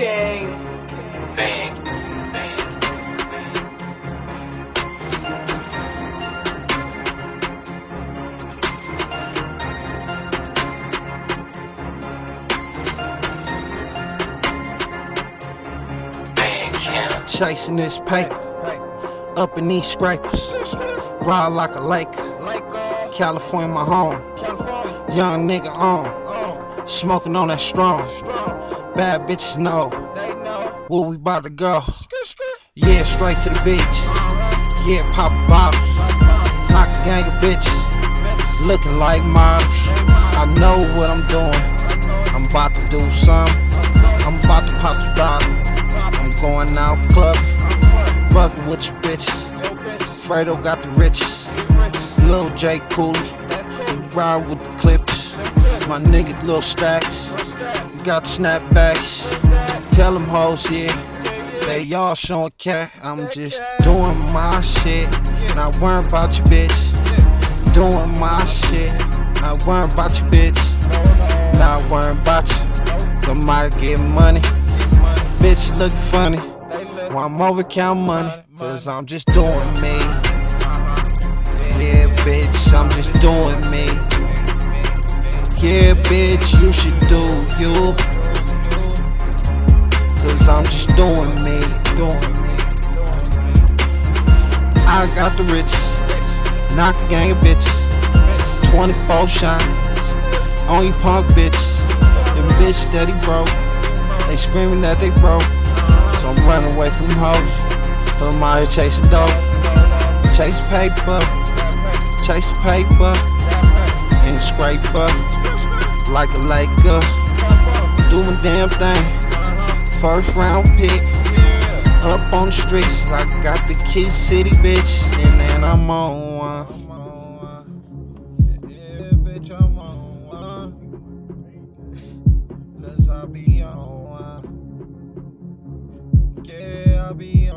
Bang. Bang. Chasing this paper, up in these scrapers. Ride like a lake. Uh, California, my home. Young nigga on. Smoking on that strong. Bad bitches know where we about to go. Yeah, straight to the beach. Yeah, pop bottles. Knock a gang of bitches. Looking like models. I know what I'm doing. I'm about to do something. I'm about to pop the bottle. I'm going out club. Fucking with your bitches. Fredo got the riches. Lil J Cooley. He ride with the. My nigga Lil Stacks. Got the snapbacks. Tell them hoes here. They y'all showing cat. I'm just doing my shit. Not worrying about your bitch. Doing my shit. Not worrying about your bitch. Not worrying about you. Somebody get money. Bitch look funny. While I'm over count money. Cause I'm just doing me. Yeah, bitch, I'm just doing me. Yeah, bitch, you should do you. Cause I'm just doing me, doing me. I got the riches, knock a gang of bitches, 24 shine, on you punk bitches. Them bitch steady broke, they screaming that they broke. So I'm running away from hoes, out here chasing dope. Chase paper, chase paper, scraper, like a Laker. Doing damn thing. First round pick. Up on the streets, I got the Key City bitch, and then I'm on one. Yeah, bitch, I'm on one. Cause I be on one. Yeah, I be.